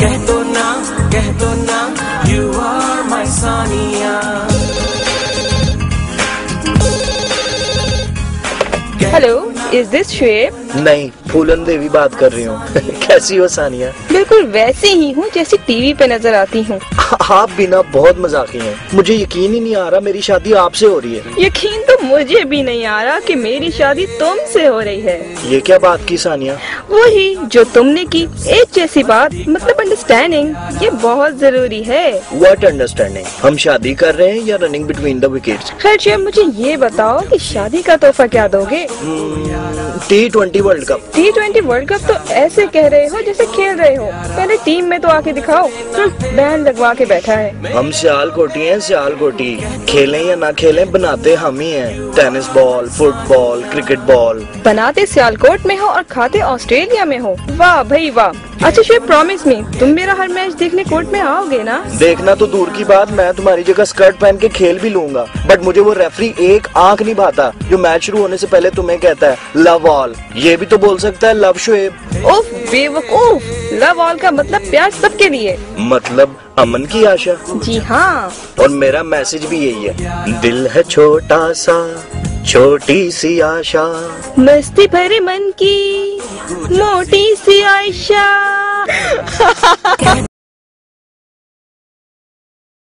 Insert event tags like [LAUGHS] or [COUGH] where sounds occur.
कह दो ना कह दो ना you are my Sania hello is this Shoaib नहीं फूलन देवी बात कर रही हूँ। [LAUGHS] कैसी हो सानिया? बिल्कुल वैसे ही हूँ जैसी टीवी पे नज़र आती हूँ। [LAUGHS] आप भी ना बहुत मजाकी हैं। मुझे यकीन ही नहीं आ रहा मेरी शादी आपसे हो रही है। यकीन तो मुझे भी नहीं आ रहा कि मेरी शादी तुम तुमसे हो रही है। ये क्या बात की सानिया? वही जो तुमने की एक जैसी बात मतलब अंडरस्टैंडिंग ये बहुत ज़रूरी है। व्हाट अंडरस्टैंडिंग हम शादी कर रहे हैं या रनिंग बिटवीन द विकेट्स खैर शुएब मुझे ये बताओ कि शादी का तोहफा क्या दोगे? T twenty world cup T twenty world cup तो ऐसे कह रहे हो जैसे खेल रहे हो। पहले टीम में तो आके दिखाओ बैंड लगवा के बैठा है। हम सियाल कोटी है सियाल कोटी। खेले या ना खेले बनाते हम ही है। Tennis ball football cricket ball बनाते सियालकोट में हो और खाते ऑस्ट्रेलिया में हो। वाह भाई वाह। अच्छा शुएब प्रॉमिस मी तुम मेरा हर मैच देखने कोर्ट में आओगे ना? देखना तो दूर की बात मैं तुम्हारी जगह स्कर्ट पहन के खेल भी लूँगा। बट मुझे वो रेफरी एक आँख नहीं भाता जो मैच शुरू होने से पहले तुम्हें कहता है लव ऑल ये भी तो बोल सकता है लव शुएब उफ बेवकूफ़ लव ऑल का मतलब प्यार सबके लिए। मतलब अमन की आशा। जी हाँ। और मेरा मैसेज भी यही है दिल है छोटा सा छोटी सी आशा। मस्ती भरे मन की मोटी सी आयशा [LAUGHS]